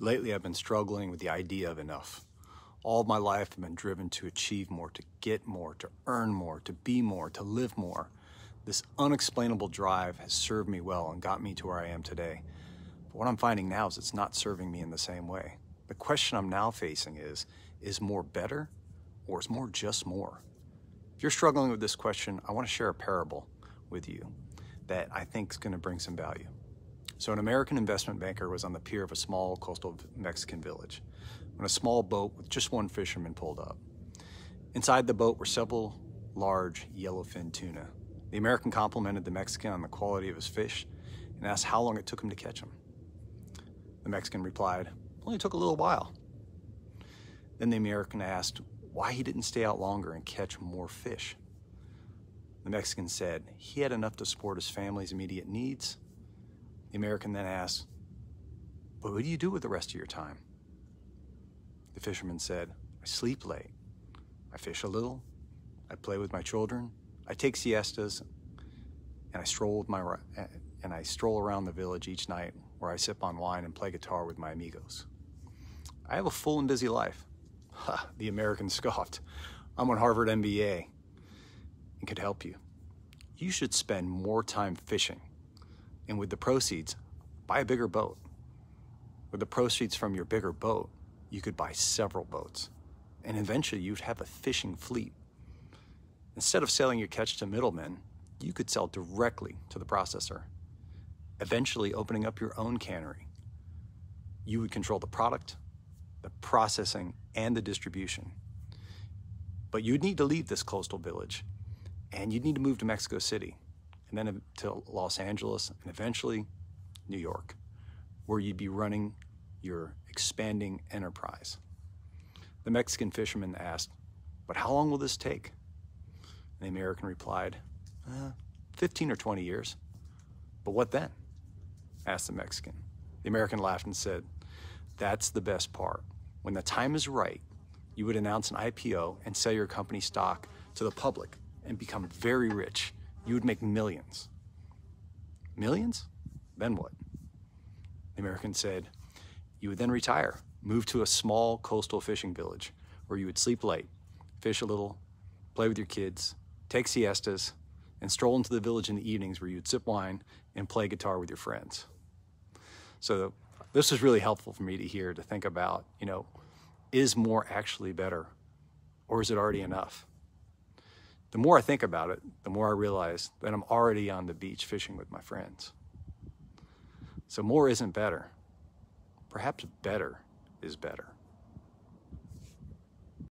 Lately, I've been struggling with the idea of enough. All my life, I've been driven to achieve more, to get more, to earn more, to be more, to live more. This unexplainable drive has served me well and got me to where I am today. But what I'm finding now is it's not serving me in the same way. The question I'm now facing is is more better or is more just more? If you're struggling with this question, I want to share a parable with you that I think is going to bring some value. So, an American investment banker was on the pier of a small coastal Mexican village when a small boat with just one fisherman pulled up. Inside the boat were several large yellowfin tuna. The American complimented the Mexican on the quality of his fish and asked how long it took him to catch them. The Mexican replied, Only took a little while. Then the American asked why he didn't stay out longer and catch more fish. The Mexican said he had enough to support his family's immediate needs. The American then asked, But what do you do with the rest of your time? The fisherman said, I sleep late. I fish a little. I play with my children. I take siestas, and I stroll with my and I stroll around the village each night where I sip on wine and play guitar with my amigos. I have a full and busy life. Ha, the American scoffed. I'm on Harvard MBA and could help you. You should spend more time fishing, and with the proceeds, buy a bigger boat. With the proceeds from your bigger boat, you could buy several boats, and eventually you'd have a fishing fleet. Instead of selling your catch to middlemen, you could sell directly to the processor, eventually opening up your own cannery. You would control the product, the processing, and the distribution. But you'd need to leave this coastal village and you'd need to move to Mexico City and then to Los Angeles and eventually New York, where you'd be running your expanding enterprise. The Mexican fisherman asked, But how long will this take? And the American replied, uh, 15 or 20 years. But what then? asked the Mexican. The American laughed and said, That's the best part. When the time is right, you would announce an IPO and sell your company stock to the public and become very rich. You would make millions. Millions? Then what? The American said, You would then retire, move to a small coastal fishing village where you would sleep late, fish a little, play with your kids, take siestas, and stroll into the village in the evenings where you'd sip wine and play guitar with your friends. So this was really helpful for me to hear, to think about, you know, is more actually better or is it already enough? The more I think about it, the more I realize that I'm already on the beach fishing with my friends. So more isn't better. Perhaps better is better.